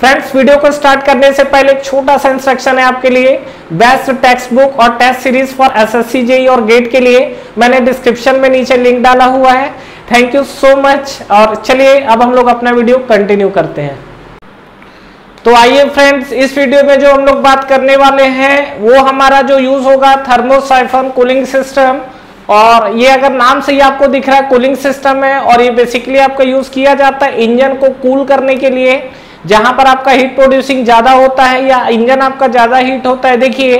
Friends, video को start करने से पहले छोटा सा इंस्ट्रक्शन है आपके लिए। बेस्ट टेक्स्ट बुक और test series for SSC JE और गेट के लिए मैंने डिस्क्रिप्शन में नीचे लिंक डाला हुआ है। थैंक यू सो मच और चलिए, अब हम लोग अपना वीडियो कंटिन्यू करते हैं। तो आइए फ्रेंड्स इस वीडियो में जो हम लोग बात करने वाले हैं, वो हमारा जो यूज़ होगा थर्मोसाइफन कूलिंग सिस्टम और ये अगर नाम से ही आपको दिख रहा है कूलिंग सिस्टम है। और ये बेसिकली आपका यूज़ किया जाता है इंजन को कूल करने के लिए। जहाँ पर आपका हीट प्रोड्यूसिंग ज़्यादा होता है या इंजन आपका ज़्यादा हीट होता है, देखिए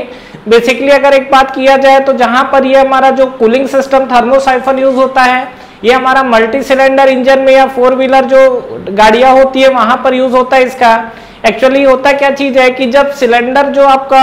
बेसिकली अगर एक बात किया जाए तो जहाँ पर ये हमारा जो कूलिंग सिस्टम थर्मोसाइफन यूज़ होता है, ये हमारा मल्टी सिलेंडर इंजन में या फोर व्हीलर जो गाड़ियाँ होती है, वहाँ पर यूज़ होता है इसका। एक्चुअली होता क्या चीज़ है कि जब सिलेंडर जो आपका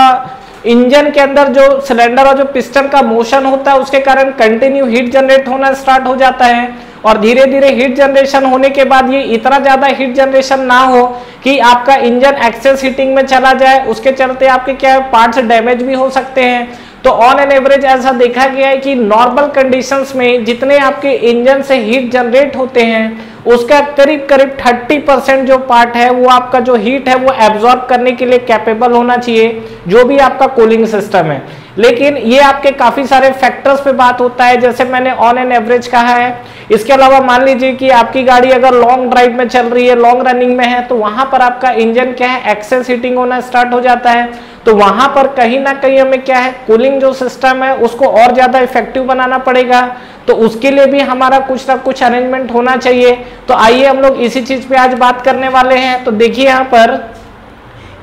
इंजन के अंदर जो सिलेंडर और जो पिस्टन का मोशन होता है, उसके कारण कंटिन्यू हीट जनरेट होना स्टार्ट हो जाता है। और धीरे धीरे हीट जनरेशन होने के बाद ये इतना ज़्यादा हीट जनरेशन ना हो कि आपका इंजन एक्सेस हीटिंग में चला जाए। उसके चलते आपके क्या पार्ट्स डैमेज भी हो सकते हैं। तो ऑन एन एवरेज ऐसा देखा गया है कि नॉर्मल कंडीशंस में जितने आपके इंजन से हीट जनरेट होते हैं, उसका करीब करीब 30 परसेंट जो पार्ट है, वो आपका जो हीट है, वो एब्जॉर्ब करने के लिए कैपेबल होना चाहिए, जो भी आपका कूलिंग सिस्टम है। लेकिन ये आपके काफ़ी सारे फैक्टर्स पे बात होता है, जैसे मैंने ऑन एन एवरेज कहा है। इसके अलावा मान लीजिए कि आपकी गाड़ी अगर लॉन्ग ड्राइव में चल रही है लॉन्ग रनिंग में है तो वहाँ पर आपका इंजन क्या है एक्सेस हीटिंग होना स्टार्ट हो जाता है। तो वहाँ पर कहीं ना कहीं हमें क्या है कूलिंग जो सिस्टम है, उसको और ज़्यादा इफ़ेक्टिव बनाना पड़ेगा। तो उसके लिए भी हमारा कुछ ना कुछ अरेंजमेंट होना चाहिए। तो आइए हम लोग इसी चीज़ पे आज बात करने वाले हैं। तो देखिए यहाँ पर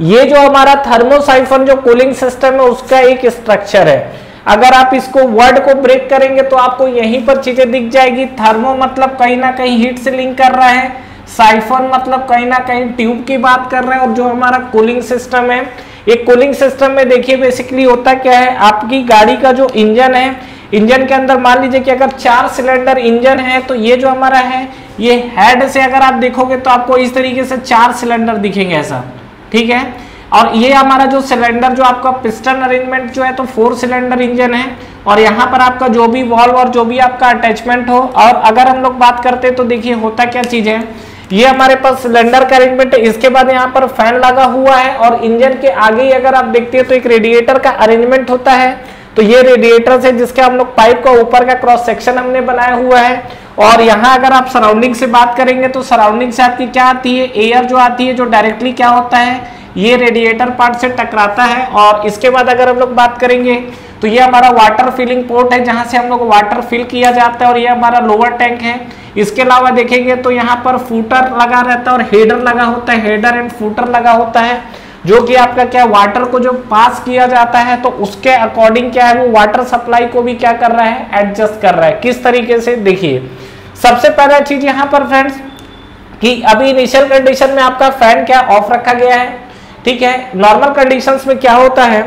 ये जो हमारा थर्मोसाइफन जो कूलिंग सिस्टम है, उसका एक स्ट्रक्चर है। अगर आप इसको वर्ड को ब्रेक करेंगे तो आपको यहीं पर चीज़ें दिख जाएगी। थर्मो मतलब कहीं ना कहीं हीट से लिंक कर रहा है। साइफन मतलब कहीं ना कहीं ट्यूब की बात कर रहे हैं और जो हमारा कूलिंग सिस्टम है, ये कूलिंग सिस्टम में देखिए बेसिकली होता क्या है? आपकी गाड़ी का जो इंजन है इंजन के अंदर मान लीजिए कि अगर चार सिलेंडर इंजन है तो ये जो हमारा है, ये हेड से अगर आप देखोगे तो आपको इस तरीके से चार सिलेंडर दिखेंगे ऐसा। ठीक है? और ये हमारा जो सिलेंडर जो आपका पिस्टन अरेंजमेंट जो है तो फोर सिलेंडर इंजन है। और यहाँ पर आपका जो भी वॉल्व और जो भी आपका अटैचमेंट हो, और अगर हम लोग बात करते हैं तो देखिए होता क्या चीज़ है? ये हमारे पास सिलेंडर का अरेंजमेंट है। इसके बाद यहाँ पर फ़ैन लगा हुआ है, और इंजन के आगे ही अगर आप देखते हैं तो एक रेडिएटर का अरेंजमेंट होता है। तो ये रेडिएटर से जिसके हम लोग पाइप का ऊपर का क्रॉस सेक्शन हमने बनाया हुआ है। और यहाँ अगर आप सराउंडिंग से बात करेंगे तो सराउंडिंग से आपकी क्या आती है? एयर जो आती है, जो डायरेक्टली क्या होता है? ये रेडिएटर पार्ट से टकराता है और इसके बाद अगर हम लोग बात करेंगे तो ये हमारा वाटर फिलिंग पोर्ट है जहाँ से हम लोग वाटर फिल किया जाता है और ये हमारा लोअर टैंक है। इसके अलावा देखेंगे तो यहाँ पर फूटर लगा रहता है और हेडर लगा होता है। हेडर एंड फूटर लगा होता है, जो कि आपका क्या वाटर को जो पास किया जाता है तो उसके अकॉर्डिंग क्या है, वो वाटर सप्लाई को भी क्या कर रहा है? एडजस्ट कर रहा है। किस तरीके से? देखिए सबसे पहला चीज़ यहाँ पर फ्रेंड्स कि अभी इनिशियल कंडीशन में आपका फ़ैन क्या ऑफ़ रखा गया है? ठीक है नॉर्मल कंडीशंस में क्या होता है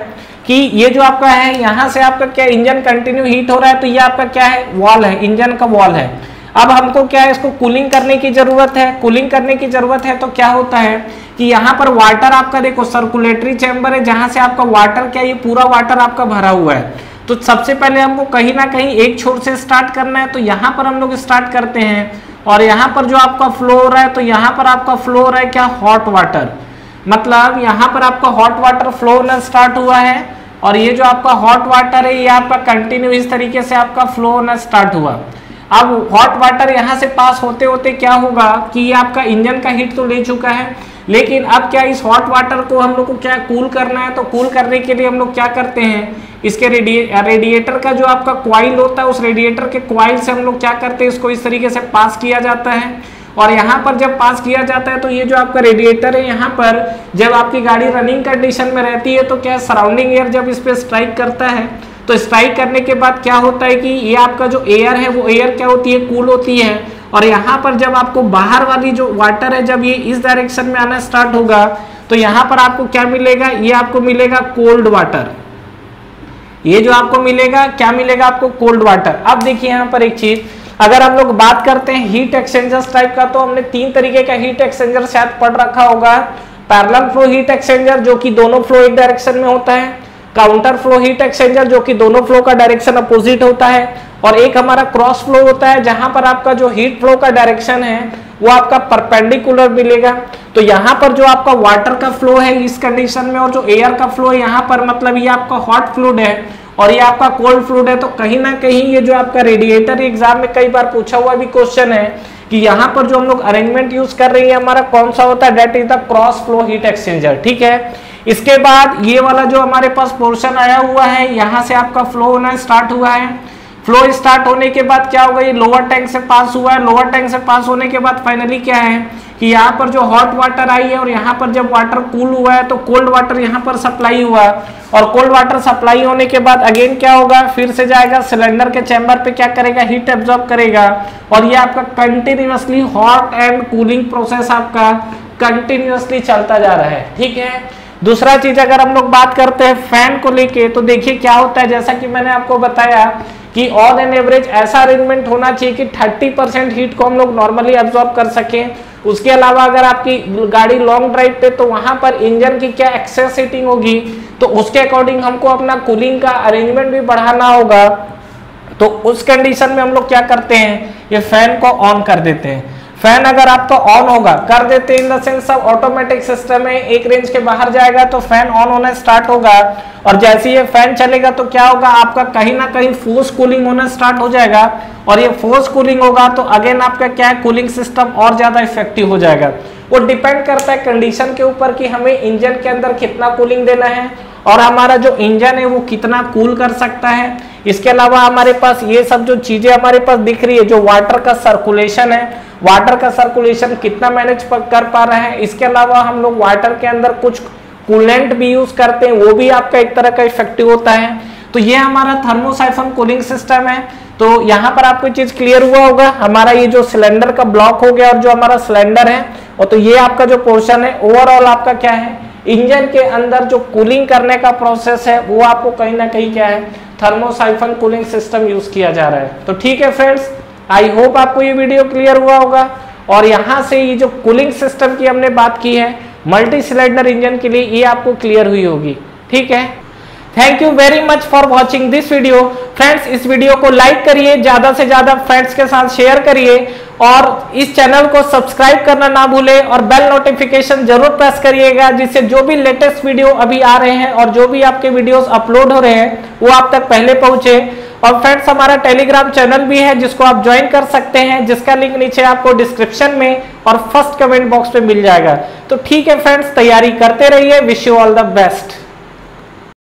कि ये जो आपका है, यहाँ से आपका क्या इंजन कंटिन्यू हीट हो रहा है तो ये आपका क्या है? वॉल है इंजन का वॉल है। अब हमको क्या है, इसको कूलिंग करने की ज़रूरत है। कूलिंग करने की ज़रूरत है तो क्या होता है कि यहाँ पर वाटर आपका देखो सर्कुलेटरी चैम्बर है, जहाँ से आपका वाटर क्या ये पूरा वाटर आपका भरा हुआ है। तो सबसे पहले हमको कहीं ना कहीं एक छोर से स्टार्ट करना है तो यहाँ पर हम लोग स्टार्ट करते हैं। और यहाँ पर जो आपका फ्लो हो रहा है तो यहाँ पर आपका फ्लो हो रहा है क्या? हॉट वाटर मतलब यहाँ पर आपका हॉट वाटर फ्लो होना स्टार्ट हुआ है, और ये जो आपका हॉट वाटर है, ये आपका कंटिन्यू इस तरीके से आपका फ्लो होना स्टार्ट हुआ। अब हॉट वाटर यहाँ से पास होते होते क्या होगा कि ये आपका इंजन का हीट तो ले चुका है, लेकिन अब क्या इस हॉट वाटर को हम लोग को क्या कूल करना है? तो कूल करने के लिए हम लोग क्या करते हैं? इसके रेडिए रेडिएटर का जो आपका क्वाइल होता है, उस रेडिएटर के क्वाइल से हम लोग क्या करते हैं, इसको इस तरीके से पास किया जाता है। और यहाँ पर जब पास किया जाता है तो ये जो आपका रेडिएटर है, यहाँ पर जब आपकी गाड़ी रनिंग कंडीशन में रहती है तो क्या सराउंडिंग एयर जब इस पर स्ट्राइक करता है तो स्ट्राइक करने के बाद क्या होता है कि ये आपका जो एयर है, वो एयर क्या होती है कूल होती है। और यहाँ पर जब आपको बाहर वाली जो वाटर है, जब ये इस डायरेक्शन में आना स्टार्ट होगा तो यहाँ पर आपको क्या मिलेगा, ये आपको मिलेगा कोल्ड वाटर ये जो आपको मिलेगा, क्या मिलेगा आपको? कोल्ड वाटर अब देखिए यहाँ पर एक चीज़। अगर हम लोग बात करते हैं हीट एक्सचेंजर्स टाइप का तो हमने तीन तरीके का हीट एक्सचेंजर शायद पढ़ रखा होगा। पैरेलल फ्लो हीट एक्सचेंजर जो कि दोनों फ्लो एक डायरेक्शन में होता है। काउंटर फ्लो हीट एक्सचेंजर जो कि दोनों फ्लो का डायरेक्शन अपोजिट होता है। और एक हमारा क्रॉस फ्लो होता है, जहाँ पर आपका जो हीट फ्लो का डायरेक्शन है वो आपका परपेंडिकुलर मिलेगा। तो यहाँ पर जो आपका वाटर का फ्लो है इस कंडीशन में और जो एयर का फ्लो है, यहाँ पर मतलब ये आपका हॉट फ्लूड है और ये आपका कोल्ड फ्लूड है। तो कहीं ना कहीं ये जो आपका रेडिएटर एग्ज़ाम में कई बार पूछा हुआ भी क्वेश्चन है कि यहाँ पर जो हम लोग अरेंजमेंट यूज़ कर रहे हैं हमारा कौन सा होता है? That is the cross flow heat exchanger ठीक है? इसके बाद ये वाला जो हमारे पास पोर्शन आया हुआ है, यहाँ से आपका फ्लो होना स्टार्ट हुआ है। फ्लो स्टार्ट होने के बाद क्या होगा ये लोअर टैंक से पास हुआ है। लोअर टैंक से पास होने के बाद फाइनली क्या है? कि यहाँ पर जो हॉट वाटर आई है और यहाँ पर जब वाटर कूल हुआ है तो कोल्ड वाटर यहाँ पर सप्लाई हुआ। और कोल्ड वाटर सप्लाई होने के बाद अगेन क्या होगा? फिर से जाएगा। सिलेंडर के चैम्बर पे क्या करेगा? हीट एब्जॉर्ब करेगा। और ये आपका continuously hot and cooling process आपका कंटिन्यूसली चलता जा रहा है। ठीक है? दूसरा चीज़ अगर हम लोग बात करते हैं फ़ैन को लेके तो देखिए क्या होता है। जैसा कि मैंने आपको बताया कि ऑन एन एवरेज ऐसा अरेंजमेंट होना चाहिए कि 30 परसेंट हीट को हम लोग नॉर्मली एब्जॉर्ब कर सकें। उसके अलावा अगर आपकी गाड़ी लॉन्ग ड्राइव पे तो वहाँ पर इंजन की क्या एक्सेस हीटिंग होगी तो उसके अकॉर्डिंग हमको अपना कूलिंग का अरेंजमेंट भी बढ़ाना होगा। तो उस कंडीशन में हम लोग क्या करते हैं, ये फ़ैन को ऑन कर देते हैं। फ़ैन अगर आपका ऑन होगा, कर देते इन द सेंस सब ऑटोमेटिक सिस्टम है एक रेंज के बाहर जाएगा तो फ़ैन ऑन होना स्टार्ट होगा। और जैसे ये फ़ैन चलेगा तो क्या होगा, आपका कहीं ना कहीं फोर्स कूलिंग होना स्टार्ट हो जाएगा। और ये फोर्स कूलिंग होगा तो अगेन आपका क्या है कूलिंग सिस्टम और ज़्यादा इफ़ेक्टिव हो जाएगा। वो डिपेंड करता है कंडीशन के ऊपर कि हमें इंजन के अंदर कितना कूलिंग देना है। और हमारा जो इंजन है वो कितना कूल कर सकता है? इसके अलावा हमारे पास ये सब जो चीज़ें हमारे पास दिख रही है, जो वाटर का सर्कुलेशन है वाटर का सर्कुलेशन कितना मैनेज कर पा रहे हैं? इसके अलावा हम लोग वाटर के अंदर कुछ कूलेंट भी यूज़ करते हैं, वो भी आपका एक तरह का इफ़ेक्टिव होता है। तो ये हमारा थर्मोसाइफन कूलिंग सिस्टम है। तो यहाँ पर आपको चीज़ क्लियर हुआ होगा, हमारा ये जो सिलेंडर का ब्लॉक हो गया और जो हमारा सिलेंडर है, और तो ये आपका जो पोर्शन है ओवरऑल आपका क्या है? इंजन के अंदर जो कूलिंग करने का प्रोसेस है, वो आपको कहीं ना कहीं क्या है थर्मोसाइफन कूलिंग सिस्टम यूज़ किया जा रहा है। तो ठीक है फ्रेंड्स, आई होप आपको ये वीडियो क्लियर हुआ होगा। और यहाँ से ये जो कूलिंग सिस्टम की हमने बात की है मल्टी सिलेंडर इंजन के लिए ये आपको क्लियर हुई होगी। ठीक है? Thank you very much for watching this video friends इस वीडियो को लाइक करिए, ज़्यादा से ज़्यादा फ्रेंड्स के साथ शेयर करिए। और इस चैनल को सब्सक्राइब करना ना भूले और बेल नोटिफिकेशन ज़रूर प्रेस करिएगा, जिससे जो भी लेटेस्ट वीडियो अभी आ रहे हैं और जो भी आपके वीडियोस अपलोड हो रहे हैं, वो आप तक पहले पहुँचे। और फ्रेंड्स हमारा टेलीग्राम चैनल भी है, जिसको आप ज्वाइन कर सकते हैं, जिसका लिंक नीचे आपको डिस्क्रिप्शन में और फ़र्स्ट कमेंट बॉक्स में मिल जाएगा। तो ठीक है फ्रेंड्स तैयारी करते रहिए। Wish you all the best